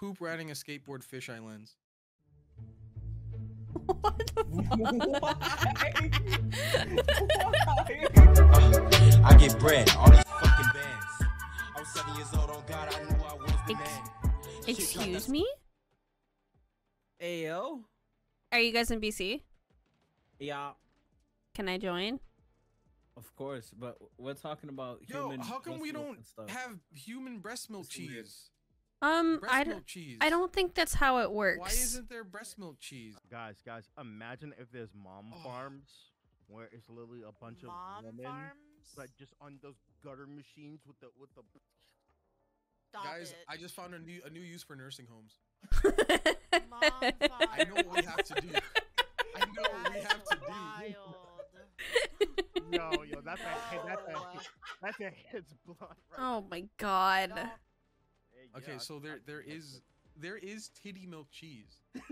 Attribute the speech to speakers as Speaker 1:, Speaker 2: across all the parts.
Speaker 1: poop riding a skateboard fisheye lens.
Speaker 2: what the
Speaker 3: I get bread, all these fucking bands. I was seven years old, on God, I knew I was the man.
Speaker 2: Excuse me?
Speaker 4: Ayo.
Speaker 2: Are you guys in BC?
Speaker 4: Yeah,
Speaker 2: Can I join?
Speaker 4: of course, but we're talking about
Speaker 1: Yo,
Speaker 4: human.
Speaker 1: how come we don't have human breast milk
Speaker 5: It's weird.
Speaker 1: cheese?
Speaker 2: Um,
Speaker 1: Breast
Speaker 2: I don't,
Speaker 1: cheese.
Speaker 2: I don't think that's how it works.
Speaker 1: Why isn't there breast milk cheese?
Speaker 6: Guys, guys, imagine if there's mom
Speaker 1: Oh.
Speaker 6: farms where it's literally a bunch
Speaker 7: Mom
Speaker 6: of women,
Speaker 7: farms.
Speaker 6: but just on those gutter machines with the with the.
Speaker 7: Stop
Speaker 1: Guys,
Speaker 7: it.
Speaker 1: I just found a new a new use for nursing homes.
Speaker 7: Mom farms.
Speaker 1: I know what we have to do. I know what we have to do.
Speaker 7: wild.
Speaker 6: No, yo, that's a hit. That's a
Speaker 7: No.
Speaker 6: hit. That's a hits blood. Right
Speaker 2: oh my god.
Speaker 7: No.
Speaker 6: There.
Speaker 1: Okay,
Speaker 6: Yeah,
Speaker 1: so there
Speaker 6: that's-
Speaker 1: there
Speaker 6: that's
Speaker 1: is there is titty milk cheese.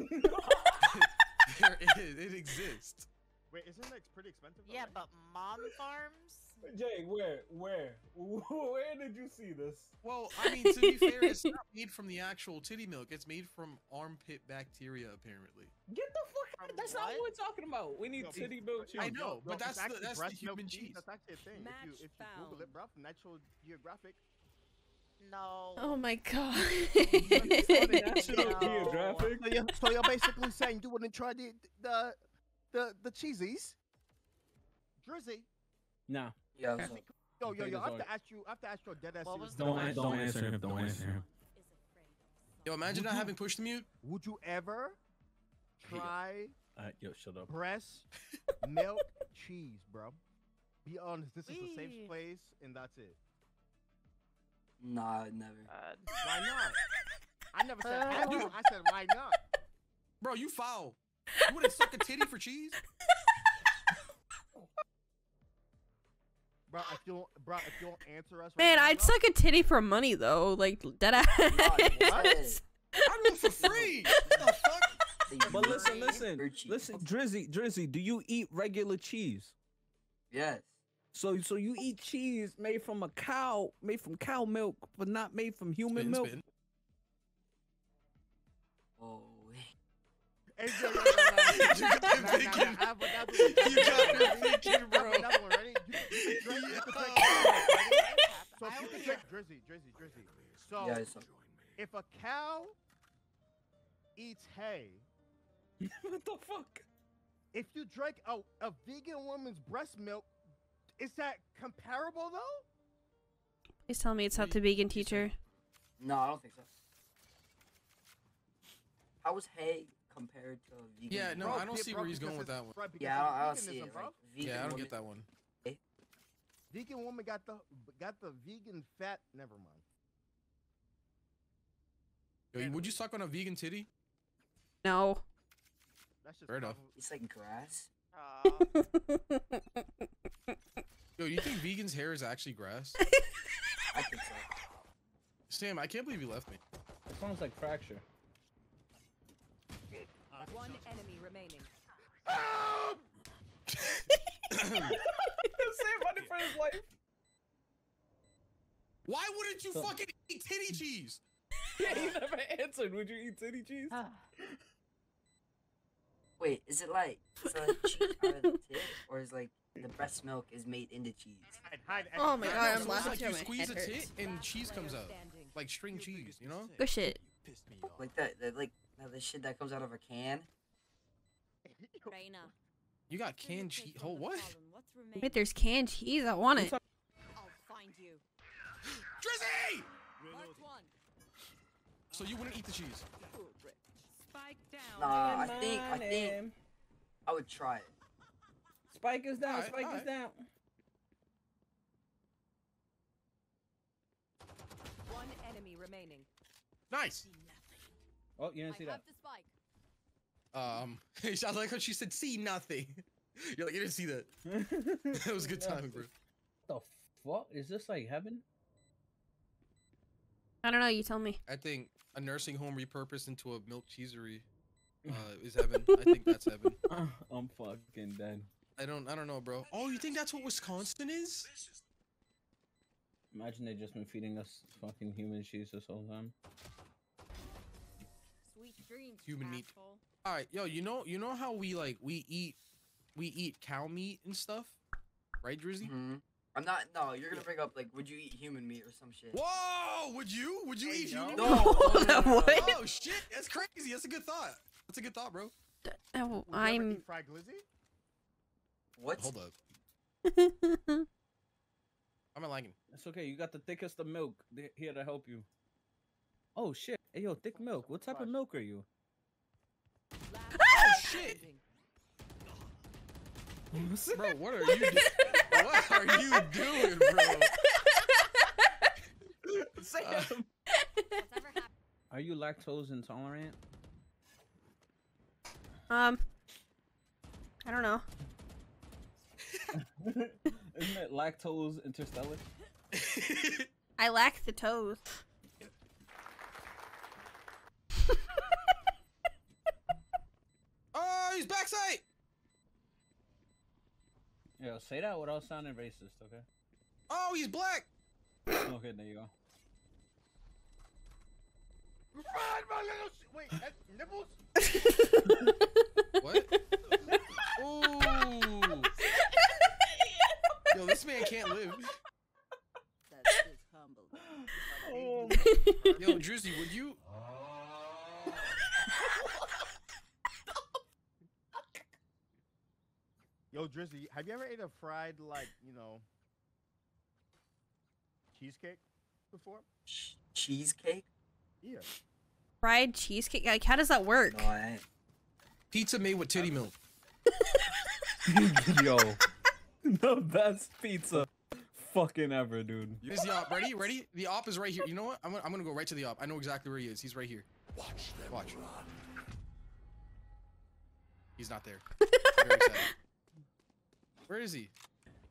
Speaker 1: there is. It exists.
Speaker 6: Wait, isn't that pretty expensive? though,
Speaker 7: Yeah,
Speaker 6: right?
Speaker 7: but mom farms.
Speaker 5: Jay, where, where, where did you see this?
Speaker 1: Well, I mean, to be fair, it's not made from the actual titty milk. It's made from armpit bacteria, apparently.
Speaker 5: Get the fuck out!
Speaker 7: From
Speaker 5: That's not
Speaker 7: what?
Speaker 5: what we're talking about. We need
Speaker 6: Yo,
Speaker 5: titty milk cheese.
Speaker 1: I know, but that's the-
Speaker 6: actually
Speaker 1: that's the human cheese.
Speaker 6: That's actually a thing. If you if you Google it, bro, from Natural Geographic.
Speaker 7: No.
Speaker 2: Oh my god.
Speaker 5: National
Speaker 7: No.
Speaker 5: Geographic.
Speaker 6: So you're, so you're basically saying you wouldn't try the the the the cheesies, Drizzy.
Speaker 5: Nah.
Speaker 8: Yeah,
Speaker 6: I think- Yo, yo, yo! I have to ask you. I have to ask you a dead ass.
Speaker 7: What
Speaker 6: serious
Speaker 4: Don't, don't answer him. Don't answer him.
Speaker 1: Yo, imagine not having push to mute.
Speaker 6: Would you ever try
Speaker 4: Uh, yo, shut up.
Speaker 6: breast milk cheese, bro? Be honest. This is a safe place, and that's it.
Speaker 8: Nah, never.
Speaker 7: God.
Speaker 6: Why not? I never said.
Speaker 7: Uh,
Speaker 6: I,
Speaker 1: Dude.
Speaker 6: I said why not?
Speaker 1: Bro, you foul. You wouldn't suck a titty for cheese?
Speaker 6: Bro, if you don't, bro, if you don't answer us,
Speaker 2: Man,
Speaker 6: now,
Speaker 2: I'd
Speaker 6: bro,
Speaker 2: suck a titty for money though. Like dead ass.
Speaker 8: what?
Speaker 1: I do it for free. What the fuck?
Speaker 5: But listen, listen, listen, Drizzy, Drizzy, do you eat regular cheese?
Speaker 8: Yes.
Speaker 5: So, so you eat cheese made from a cow, made from cow milk, but not made from human
Speaker 1: Spin,
Speaker 5: milk.
Speaker 1: spin.
Speaker 8: Oh, wait.
Speaker 6: Hey, yo, yo, yo, yo, yo,
Speaker 1: You got
Speaker 6: nah,
Speaker 1: him
Speaker 6: nah, nah,
Speaker 1: thinking.
Speaker 6: I have another one.
Speaker 1: You got him
Speaker 6: I have
Speaker 1: thinking,
Speaker 6: another one, ready? You- you drink- you can drink- So if you can drink Drizzy, Drizzy, Drizzy. So
Speaker 8: Yeah,
Speaker 6: if a cow eats hay,
Speaker 5: what the fuck?
Speaker 6: if you drink a, a vegan woman's breast milk, is that comparable though?
Speaker 2: Please tell me it's not the vegan teacher.
Speaker 8: no, I don't think so. How was hay compared to a vegan?
Speaker 1: Yeah, no,
Speaker 6: Bro,
Speaker 1: I don't see
Speaker 6: bro,
Speaker 1: where he's going with that one.
Speaker 6: bro, because
Speaker 8: Yeah, I don't, I
Speaker 6: it's
Speaker 8: don't see it. Like, vegan
Speaker 1: Yeah, I don't
Speaker 8: woman-
Speaker 1: get that one. Eh?
Speaker 6: Vegan woman got the got the vegan fat. Never mind.
Speaker 1: Yo, would you suck on a vegan titty?
Speaker 2: No.
Speaker 6: That's just
Speaker 1: Fair enough.
Speaker 8: It's like grass.
Speaker 1: Yo, you think vegans' hair is actually grass?
Speaker 8: I think so.
Speaker 1: Sam, I can't believe you left me.
Speaker 5: It sounds like fracture.
Speaker 9: One enemy remaining.
Speaker 5: Save money for his life.
Speaker 1: Why wouldn't you
Speaker 5: So-
Speaker 1: fucking eat titty cheese?
Speaker 5: Yeah, he never answered. Would you eat titty cheese? Ah.
Speaker 8: Wait, is it like is it like cheese out of the tit, or is like the breast milk is made into cheese?
Speaker 6: Hide, hide,
Speaker 2: Oh my god,
Speaker 1: no,
Speaker 2: I'm
Speaker 1: so it's
Speaker 2: laughing
Speaker 1: like you squeeze
Speaker 2: head
Speaker 1: a
Speaker 2: hurts.
Speaker 1: tit and cheese comes out, like string cheese, you know?
Speaker 2: Good shit.
Speaker 3: Pissed me off.
Speaker 8: Like that, that like the shit that comes out of a can.
Speaker 9: Reyna.
Speaker 1: You got canned cheese. Oh, what?
Speaker 2: Wait, there's canned cheese. I want it.
Speaker 9: I'll find you.
Speaker 1: Drizzy!
Speaker 9: Marked one.
Speaker 1: So you wouldn't eat the cheese?
Speaker 9: Spike down.
Speaker 8: Nah, I think I think I would try it.
Speaker 5: Spike is down.
Speaker 1: Alright,
Speaker 5: Spike is down.
Speaker 9: One enemy remaining.
Speaker 1: Nice.
Speaker 5: Oh, you didn't see that.
Speaker 9: the spike.
Speaker 1: Um, I like how she said, "See nothing." You're like, you didn't see that. That was a good timing, bro.
Speaker 5: The fuck is this like heaven?
Speaker 2: I don't know. You tell me.
Speaker 1: I think a nursing home repurposed into a milk cheesery uh, is heaven. I think that's heaven.
Speaker 5: I'm fucking dead.
Speaker 1: I don't. I don't know, bro. Oh, you think that's what Wisconsin is?
Speaker 5: Imagine they just been feeding us fucking human cheese this whole time. Sweet dreams.
Speaker 1: human meat. All right, yo, you know, you know how we like we eat, we eat cow meat and stuff, right, Drizzy?
Speaker 8: Mhm. I'm not. No, you're gonna bring up like, would you eat human meat or some shit?
Speaker 1: Whoa, would you? Would you
Speaker 6: Hey,
Speaker 1: eat
Speaker 6: yo.
Speaker 1: human
Speaker 8: No,
Speaker 1: meat?
Speaker 8: no, no, no, no,
Speaker 2: What?
Speaker 1: Oh shit, that's crazy. That's a good thought. That's a good thought, bro.
Speaker 2: Oh,
Speaker 6: Would you
Speaker 2: I'm.
Speaker 6: eat fried glizzy?
Speaker 8: What?
Speaker 1: Hold up, I'm not lagging.
Speaker 5: It's okay. You got the thickest of milk here to help you. Oh shit! Hey yo, thick milk. What type of milk are you?
Speaker 1: Oh shit, bro. What are you? Do- what are you doing, bro? Uh,
Speaker 5: Are you lactose intolerant?
Speaker 2: Um. I don't know.
Speaker 5: Isn't it lactose interstellar?
Speaker 2: I lack the toes.
Speaker 1: oh, he's backside.
Speaker 5: Yeah, say that without sounding racist, okay?
Speaker 1: Oh, he's black.
Speaker 5: Okay, there you go.
Speaker 6: Fried my little sh- Wait, that's nipples?
Speaker 1: What? Ooh. Yo, this man can't live.
Speaker 5: Oh,
Speaker 1: Yo, Drizzy, would you?
Speaker 6: Yo, Drizzy, have you ever ate a fried like you know cheesecake before?
Speaker 8: Ch- cheesecake?
Speaker 6: Yeah.
Speaker 2: Fried cheesecake. Like, how does that work?
Speaker 8: No, I.
Speaker 1: Pizza made with titty milk.
Speaker 5: yo, the best pizza fucking ever, dude.
Speaker 1: Is the op ready? Ready? The op is right here. You know what? I'm gonna, I'm gonna go right to the op. I know exactly where he is. He's right here. Watch. Watch. He's not there. I'm very sad. Where is he?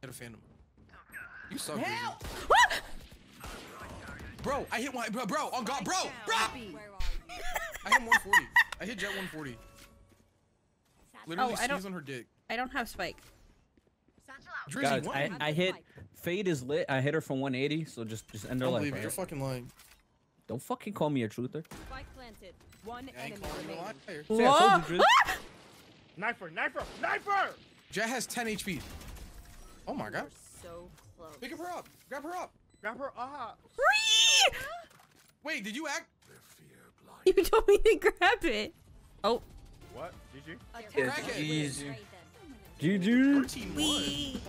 Speaker 1: Hit a phantom. You suck, Drizzy. Bro, I hit one. Bro, bro, oh god, bro, bro. I hit 140. I hit Jett 140. Literally,
Speaker 2: Oh, I don't-
Speaker 1: on her dick.
Speaker 2: I don't have spike.
Speaker 1: Drizzy,
Speaker 5: Guys. I, I hit Fade is lit. I hit her from 180, so just just end her
Speaker 1: don't
Speaker 5: life.
Speaker 1: believe
Speaker 5: right?
Speaker 1: You're fucking lying.
Speaker 5: Don't fucking call me a truther.
Speaker 9: Spike planted. One
Speaker 1: I ain't
Speaker 9: enemy
Speaker 1: calling a
Speaker 9: remaining.
Speaker 1: liar.
Speaker 5: See, I told you, Driz. Ah!
Speaker 6: Knifer, knifer, knifer!
Speaker 1: Jett has 10 HP. Oh my god.
Speaker 9: So close.
Speaker 1: Pick her up. Grab her up.
Speaker 6: Grab her up. ah.
Speaker 1: Wait, did you act?
Speaker 2: You told me to grab it. Oh,
Speaker 6: What? Did you?
Speaker 8: Yeah,
Speaker 1: Crackhead.
Speaker 8: jeez.
Speaker 5: GG.
Speaker 1: 13
Speaker 2: wee.